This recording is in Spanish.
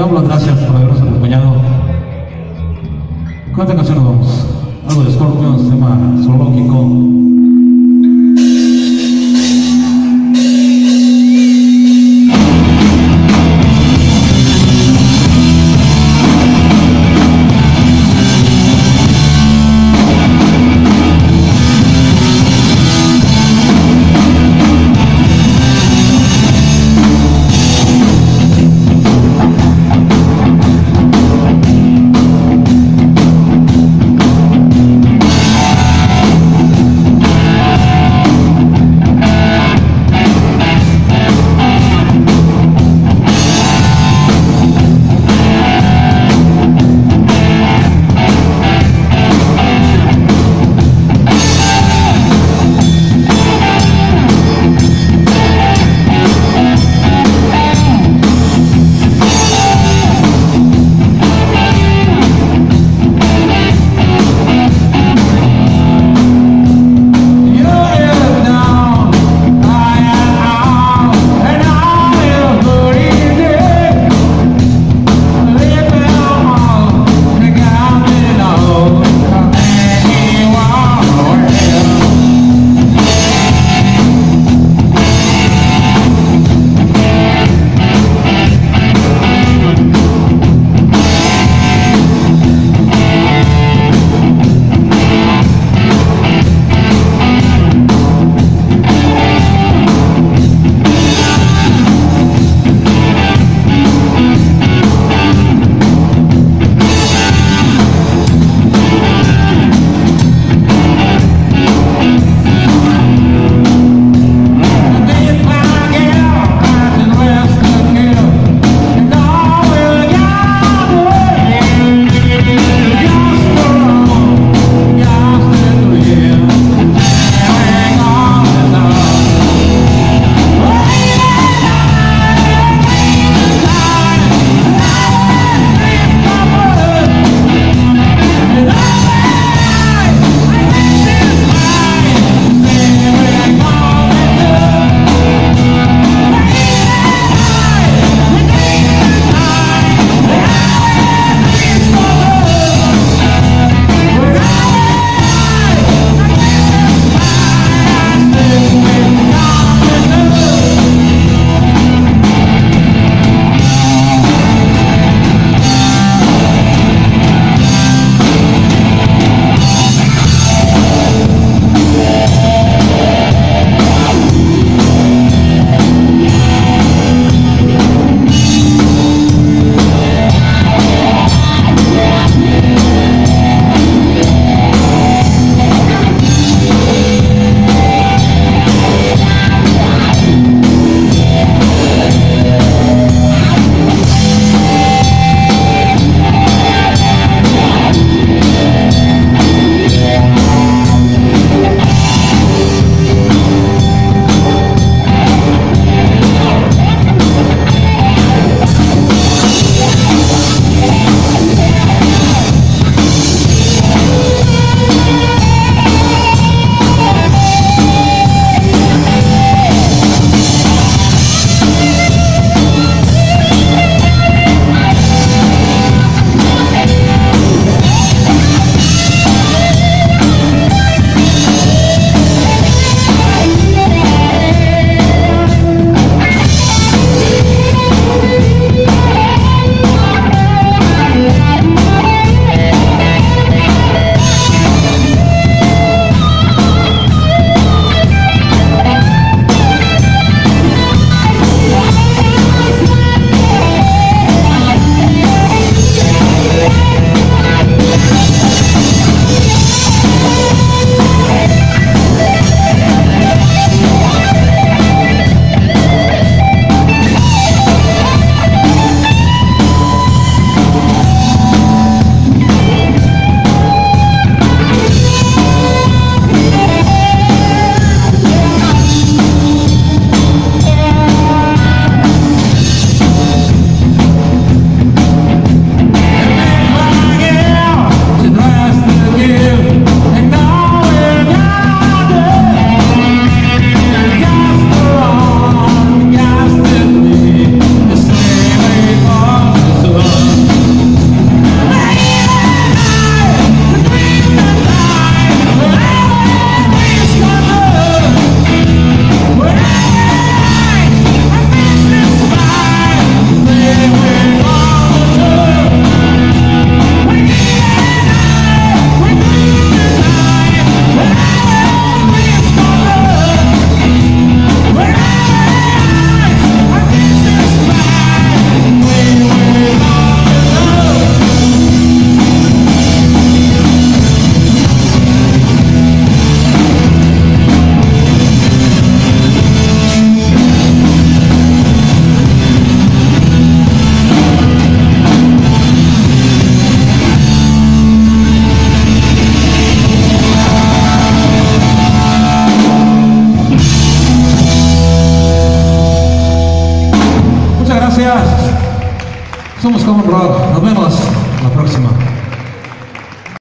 damos gracias por habernos acompañado. ¿Cuánta canción nos vamos? Algo de Scorpions, tema zoológico. Somos Common Rock. Nos vemos la próxima.